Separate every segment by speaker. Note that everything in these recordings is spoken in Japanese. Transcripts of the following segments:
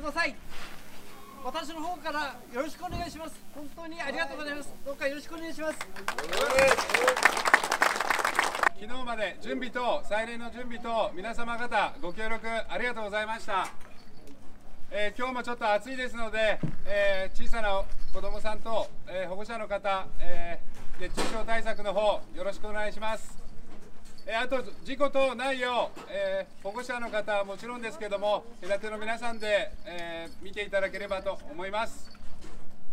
Speaker 1: ください。私の方からよろしくお願いします。本当にありがとうございます。どうかよろしくお願いします。
Speaker 2: 昨日まで準備と祭礼の準備と皆様方ご協力ありがとうございました、えー今日もちょっと暑いですので、えー小さな子どもさんと、えー保護者の方、えー熱中症対策の方よろしくお願いします、えーあと事故等ないよう、えー保護者の方はもちろんですけども隔ての皆さんで、えー見ていただければと思います。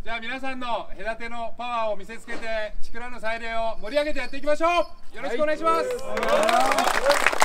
Speaker 2: じゃあ皆さんの隔てのパワーを見せつけてちくらの祭礼を盛り上げてやっていきましょう。よろしくお願いします、え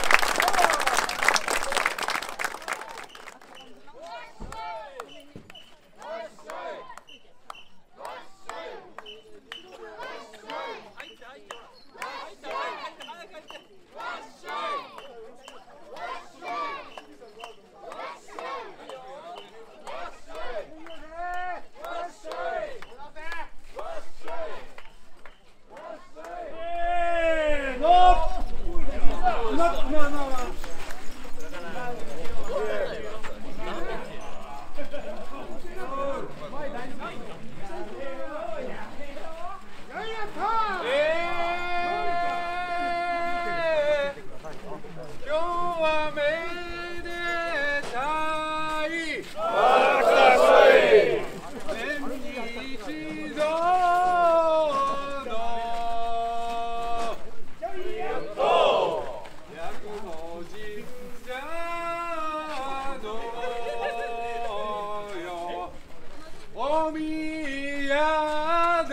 Speaker 2: 야다시.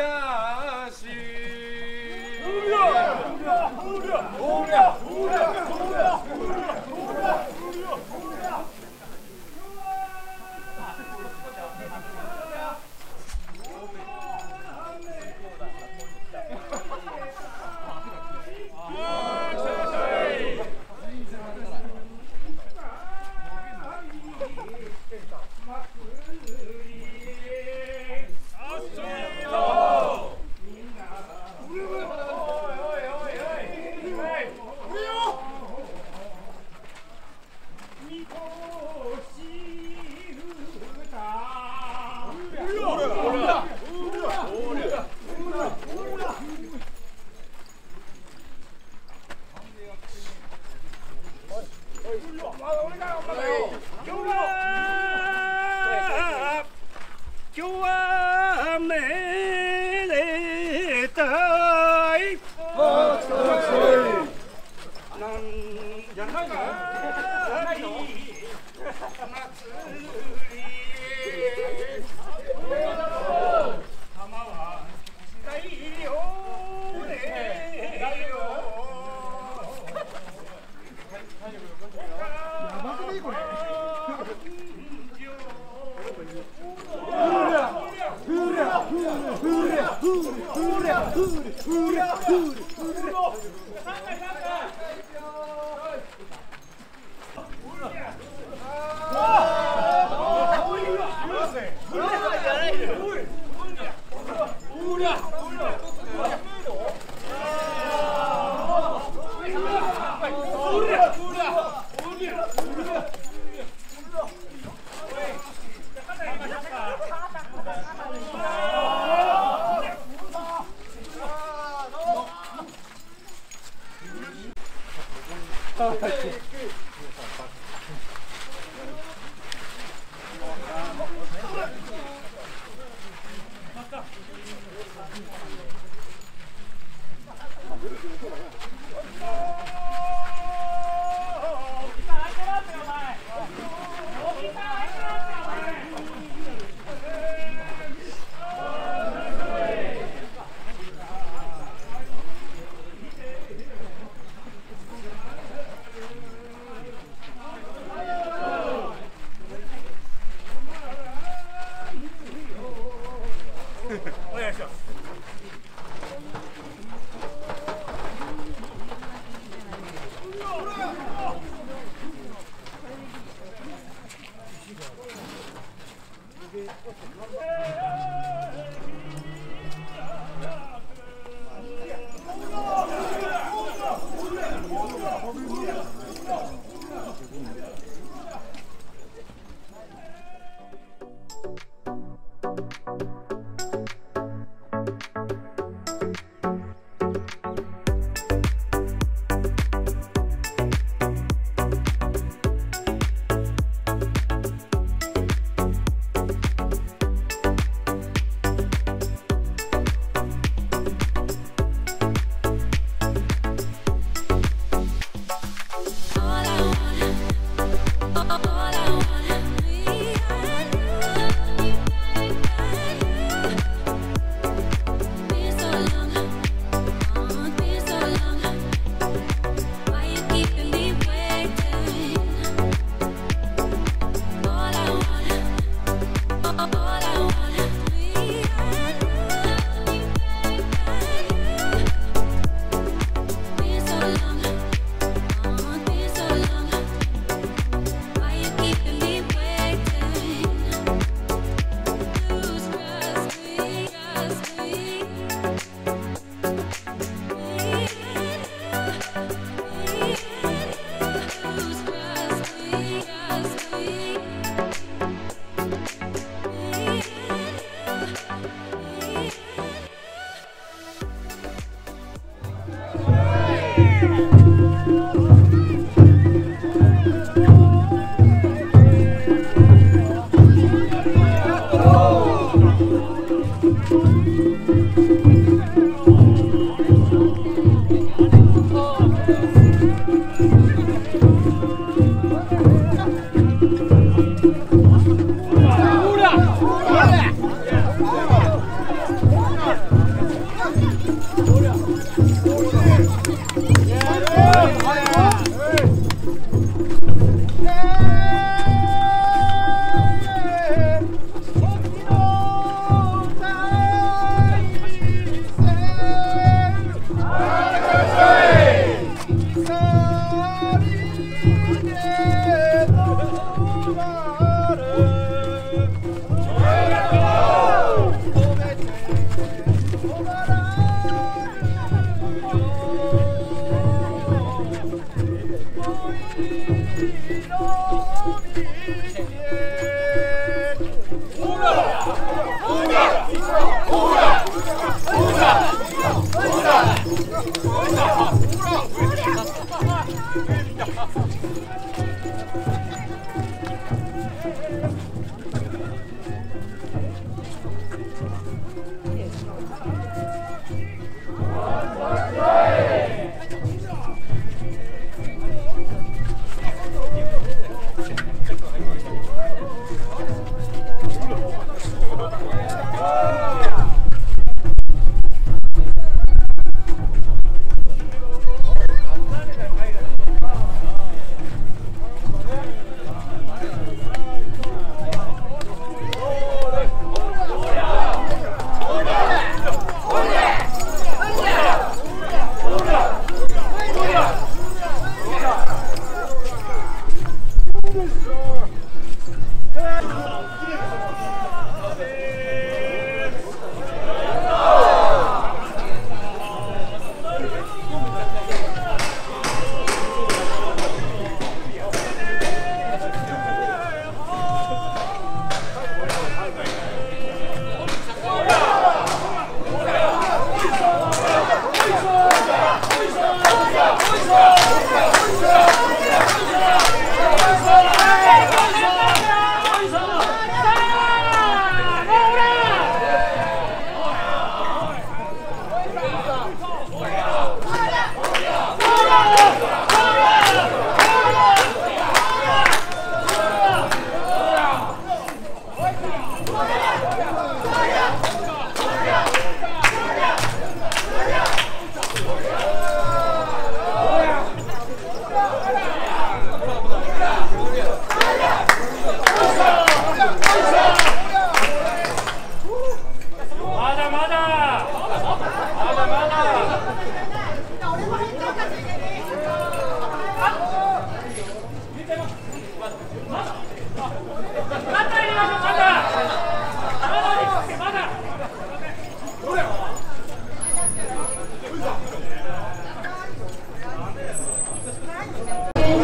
Speaker 2: 우려! 우려! 우려!
Speaker 3: 우려!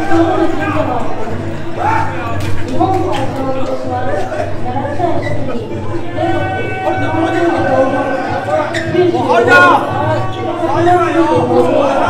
Speaker 3: 日
Speaker 4: 本を代表とします奈良市市に全国日本全国で合わせて3万5000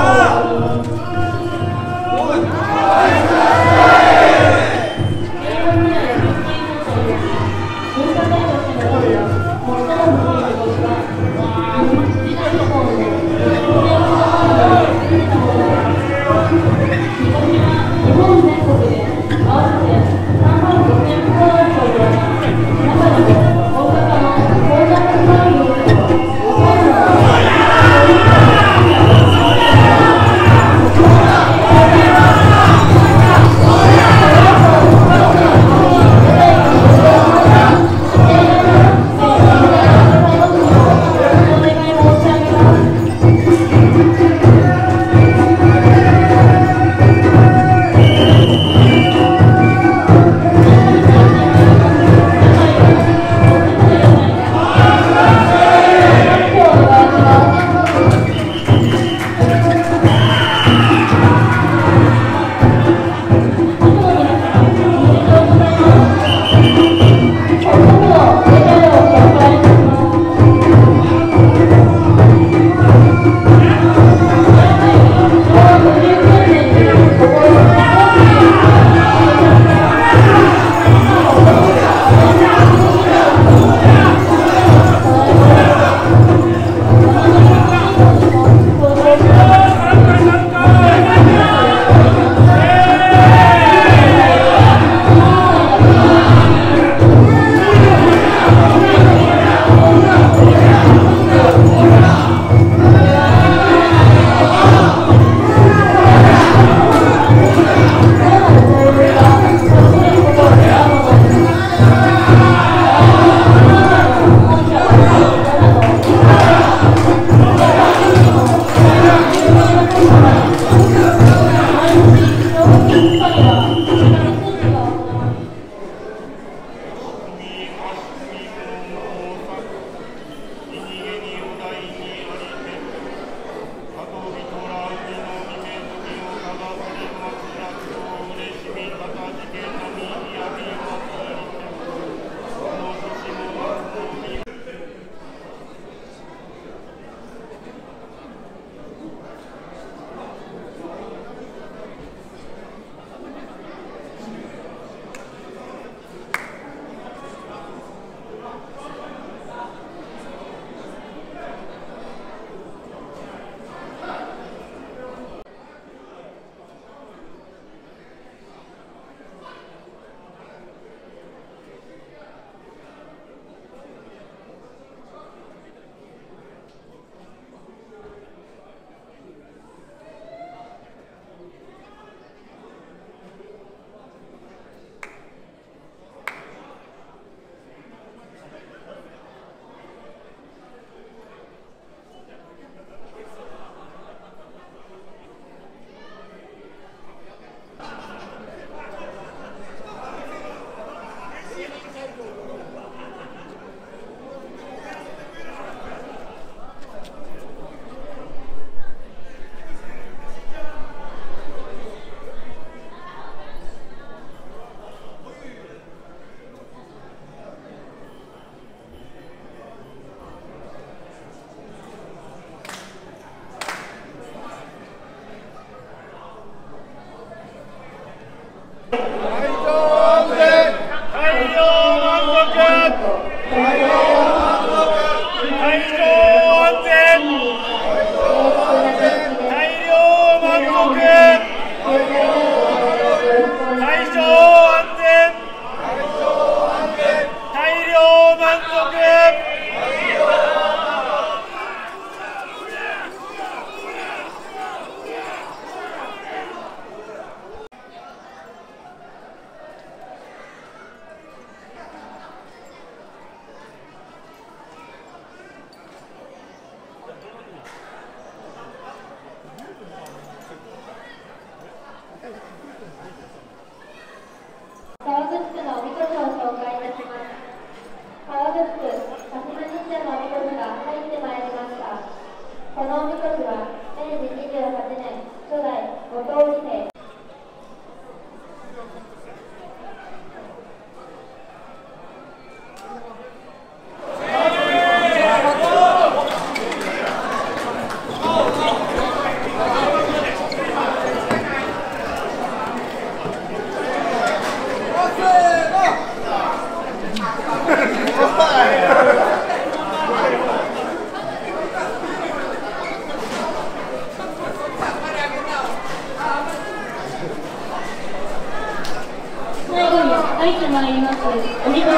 Speaker 4: 入ってまいります。おみこし寺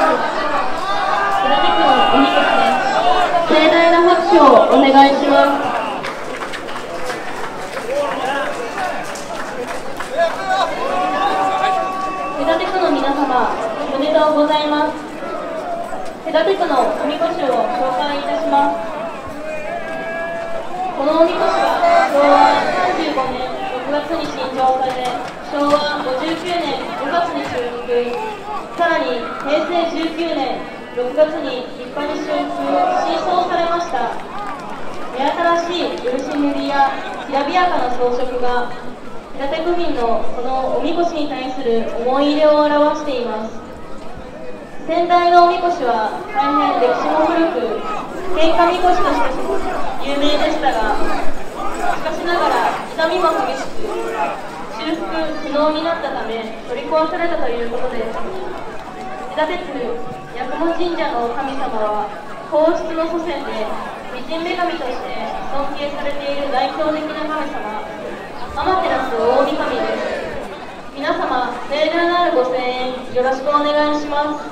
Speaker 4: 手区のおみこしです盛大な拍手をお願いします。隔て区の皆様おめでとうございます隔て区のおみこしを紹介いたします。このおみこしは昭和月に新調され昭和59年5月に修復さらに平成19年6月に立派に修復新装されました。目新しい漆塗りやきらびやかな装飾が平手区民のこのおみこしに対する思い入れを表しています。先代のおみこしは大変歴史も古く喧嘩みこしとして有名でしたがかしながら痛みも激しく修復不能になったため取り壊されたということです達鉄八雲神社の神様は皇室の祖先で美人女神として尊敬されている代表的な神様アマテラス大神です皆様盛大なるご声援よろしくお願いします